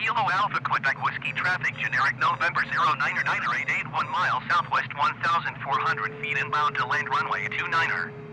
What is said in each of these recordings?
Kilo Alpha Quebec Whiskey traffic generic November 09er 9er 881 miles southwest 1,400 feet inbound to land runway 29er.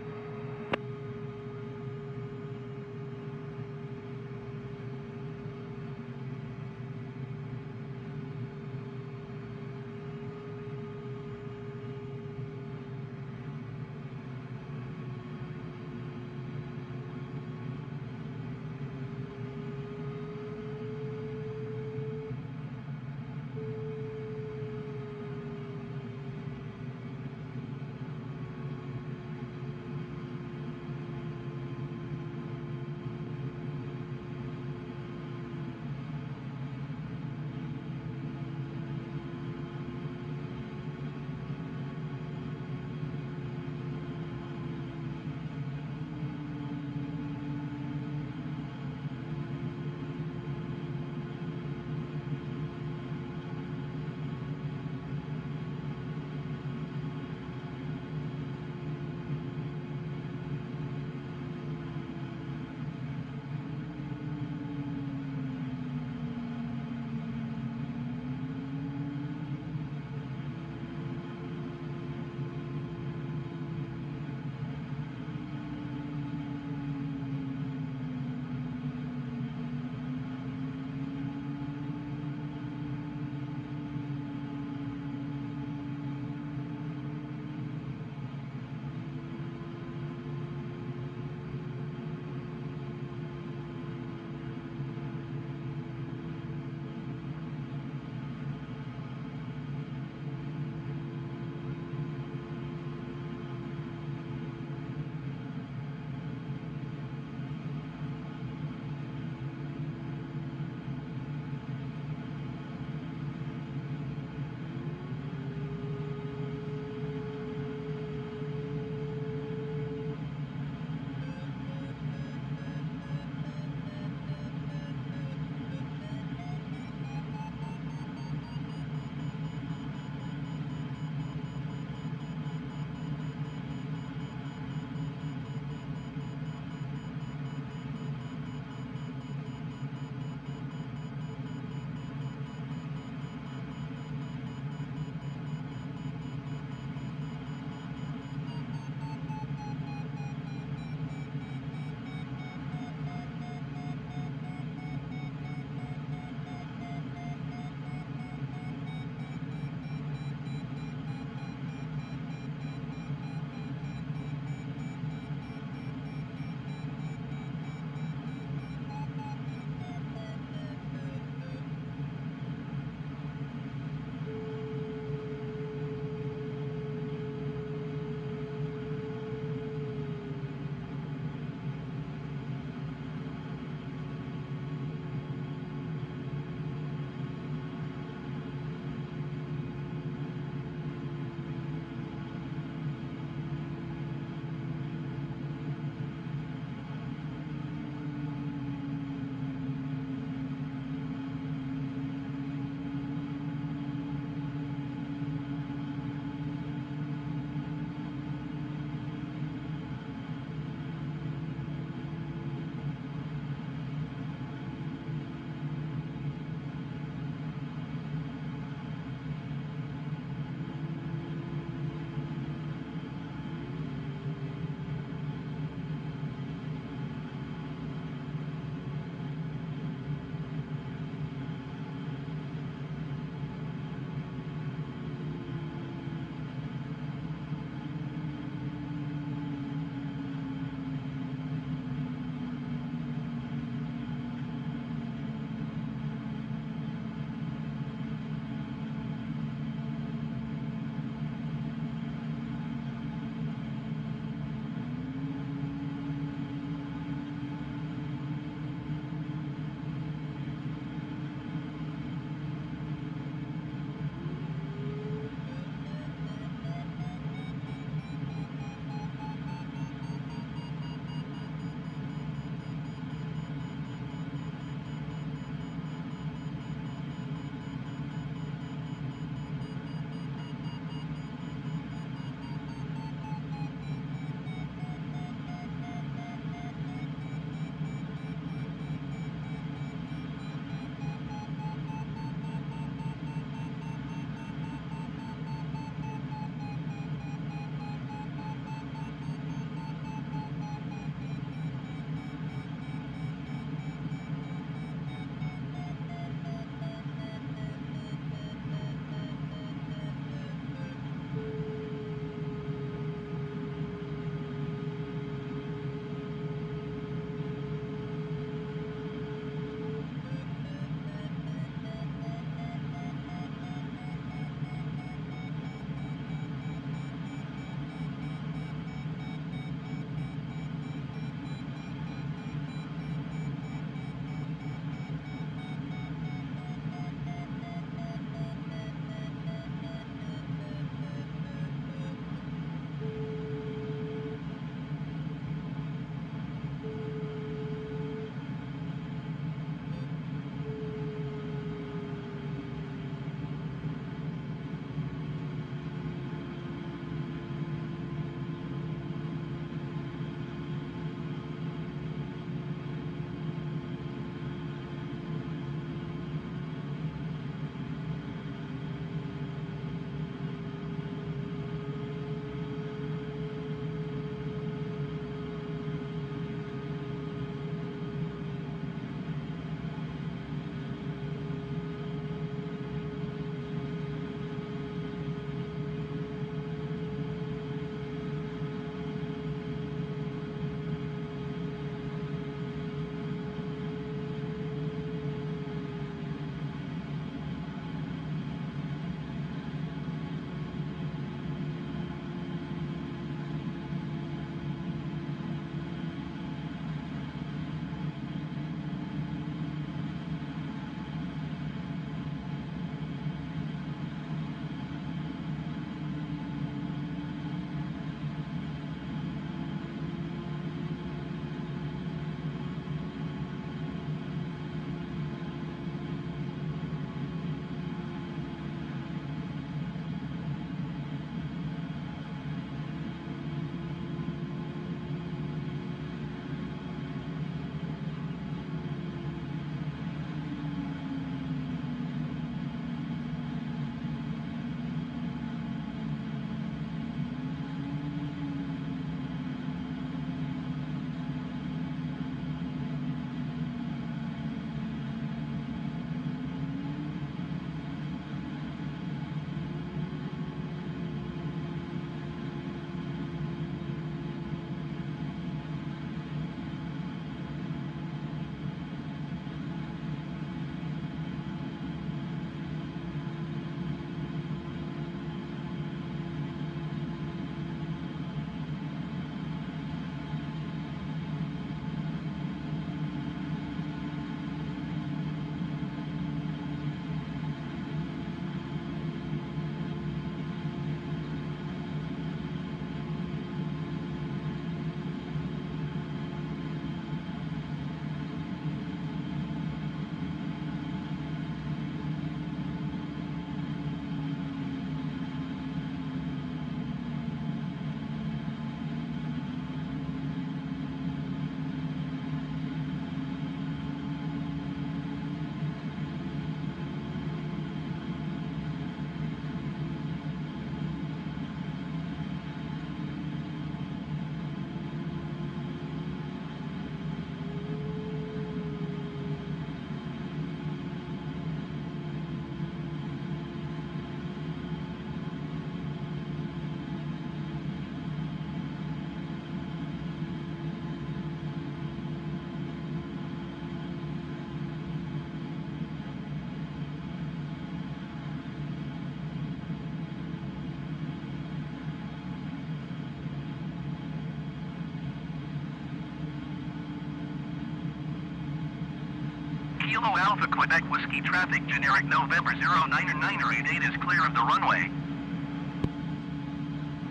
Kilo Alpha Quebec Whiskey traffic generic November 09988 is clear of the runway.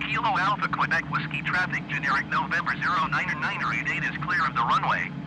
Kilo Alpha Quebec Whiskey traffic generic November 09988 is clear of the runway.